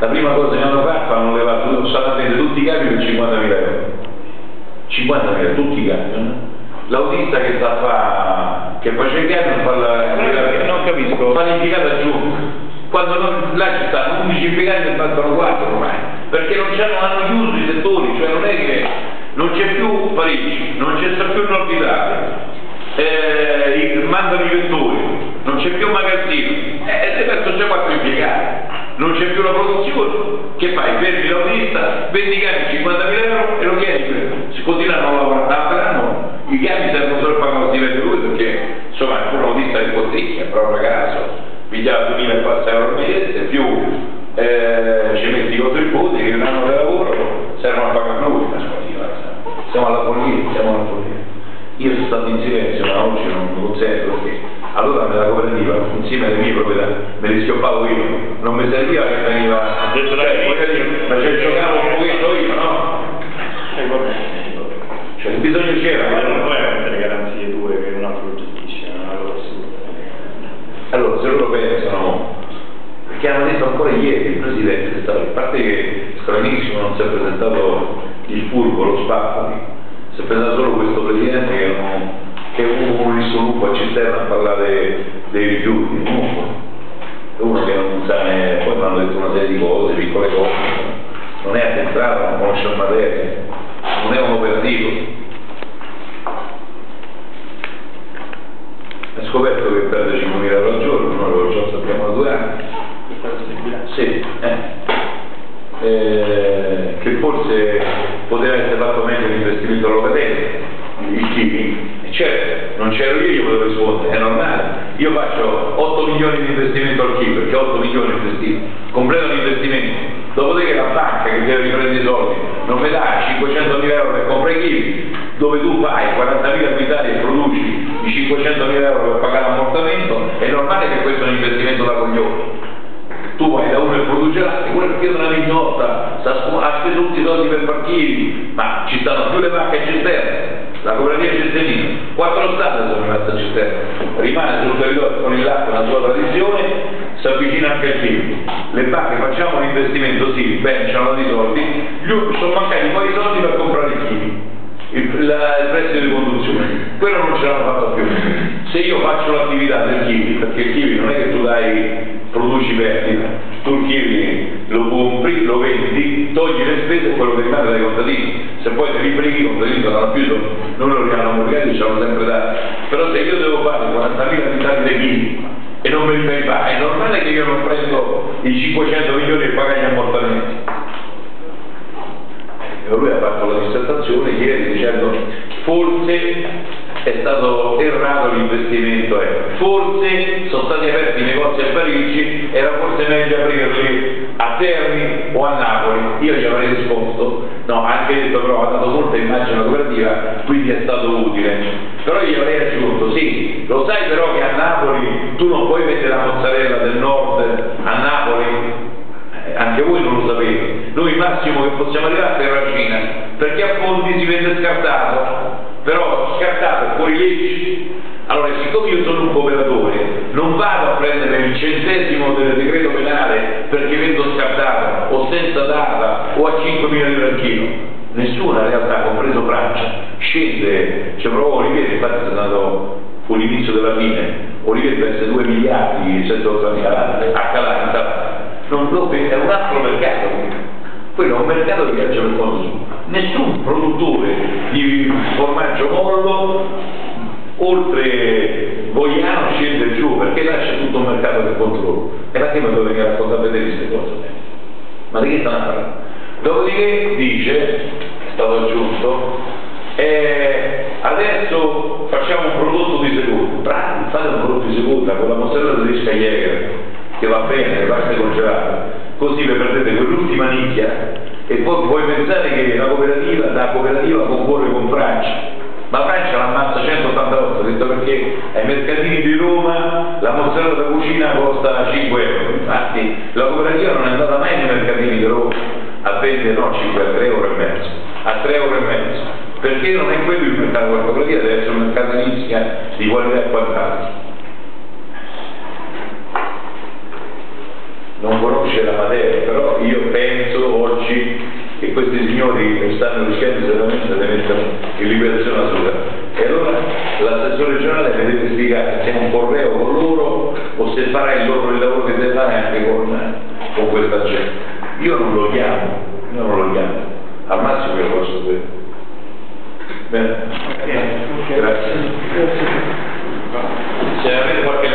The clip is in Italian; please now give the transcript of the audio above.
la prima cosa che hanno fatto hanno levato, a vendere tutti i capi per 50.000 euro. 50.000, tutti i capi. No? L'autista che sta fa, che faceva il capi fa la, Non- non capisco. fa l'impiegato aggiunto. Quando non- là ci stanno 11 impiegati e bastano 4 ormai, perché non, hanno chiuso i settori, cioè non è che non c'è più Parigi, non c'è più Nord Italia, eh, mandano i vettori, non c'è più magazzino, eh, e adesso c'è 4 impiegati, non c'è più la produzione, che fai? Fermi l'autista, vendi i capi 50.000 euro e lo chiedi, si continuano a lavorare, lavorano, i capi servono solo per pagare lo stipendio lui perché insomma è un autista di posticchia, però ragazzo, piglia 2.000 e passa euro al mese, più eh, ci metti i contributi che un anno di lavoro servono a pagare lui, ma guarda, siamo alla follia, siamo alla follia. Io sono stato in silenzio, ma oggi non lo consento perché allora nella cooperativa, insieme alle mie proprietà, me li schioppavo io, non mi serviva che veniva, cioè, me. ma ci giocavo un pochetto io, no? Eh, vabbè. Cioè il bisogno Ma c'era, non puoi mettere garanzie tue che un altro gestisce, è una cosa assurda. Allora, se loro pensano, perché hanno detto ancora ieri il Presidente, che stava, a parte che stranissimo non si è presentato il furbo, lo spaffoli, si è presentato solo questo Presidente che, non, che di sviluppo a cisterna a parlare dei rifiuti, comunque, è uno che non sa ne, poi mi hanno detto una serie di cose, piccole cose, non è addentrato, non conosce la materia, non è un operativo. È scoperto che perde 5.000 euro al giorno, noi lo già sappiamo da due anni. Sì, eh. Eh, che forse poteva essere fatto meglio l'investimento e certo, non c'ero io, io potevo rispondere, è normale. Io faccio 8 milioni di investimento al Chini, perché 8 milioni investiti, completo l'investimento. Dopodiché la banca che deve riprendere i soldi non mi dà 500.000 euro per comprare chili, dove tu fai 40.000 abitati e produci i 500.000 euro per pagare l'ammortamento, è normale che questo è un investimento da coglione tu vai da uno e produce latte, quello che una scu- ha speso tutti i soldi per partire, ma ci stanno più le vacche a cisterna, la cooperativa cisternina, quattro state sono rimaste a cisterna, rimane sul territorio con il latte una sua tradizione, si avvicina anche al film. Le banche facciamo un investimento, sì, bene, ci hanno dato i soldi, gli sono mancati poi i soldi per comprare i chili. Il, la- il prezzo di conduzione, quello non ce l'hanno fatto più. Se io faccio l'attività del kiwi, perché il kiwi non è che tu dai produci perdita, tu il kiwi lo compri, lo vendi, togli le spese e quello che rimane dai contadini. Se poi te li freghi i contadini saranno più, non lo magari ci hanno sempre dato. Però se io devo fare 40.000 abitanti di kiwi e non me li fai fare, è normale che io non prendo i 500 milioni e pago gli ammortamenti. E lui ha fatto la dissertazione ieri dicendo forse è stato errato l'investimento, eh. forse sono stati aperti i negozi a Parigi, era forse meglio aprirli a Terni o a Napoli. Avrei risposto, no, anche detto però ha dato molta immagine cooperativa, quindi è stato utile. Però io avrei aggiunto, sì, lo sai però che a Napoli tu non puoi mettere la mozzarella del nord a Napoli, eh, anche voi non lo sapete, noi il massimo che possiamo arrivare è Terracina, perché a Fondi si vende scartato, però scartato fuori legge. Allora, siccome io sono un cooperatore, non vado a prendere il centesimo del decreto penale perché vendo senza data o a 5 milioni di franchino. Nessuna realtà, compreso Francia, scende, c'è proprio Olivieri, infatti è andato fu l'inizio della fine, Olivieri perde 2 miliardi 700 mila a Calanta, non lo è un altro mercato. Quello è un mercato che viaggia per conto suo. Nessun produttore di formaggio mollo oltre Vogliano scende giù perché c'è tutto un mercato che controlla. E perché mi devo venire a raccontare a vedere queste cose? Ma di che stanno parlando? Dopodiché dice, è stato aggiunto, eh, adesso facciamo un prodotto di seconda, fate un prodotto di seconda con la mozzarella tedesca Jäger, che va bene, le paste congelate, così vi prendete quell'ultima nicchia e poi puoi pensare che la cooperativa, la cooperativa concorre con Francia, ma Francia l'ammazza 188, detto perché ai mercatini di Roma la mozzarella da cucina costa 5 euro, infatti la cooperativa non è andata mai nei mercatini di Roma a vendere no 5 a 3 euro e mezzo, a 3 euro e mezzo, perché non è quello il mercato della cooperativa, deve essere un mercato inizia di qualità e quantità. non conosce la materia, però io penso oggi che questi signori stanno rischiando seriamente di mettere in liberazione assoluta. E allora l'assessore regionale deve spiegare se è un correo con loro o se farà il loro il lavoro che deve fare anche con, con questa gente. Io non lo chiamo, non lo chiamo, al massimo lo posso dire. Bene, grazie. Grazie. Se avete qualche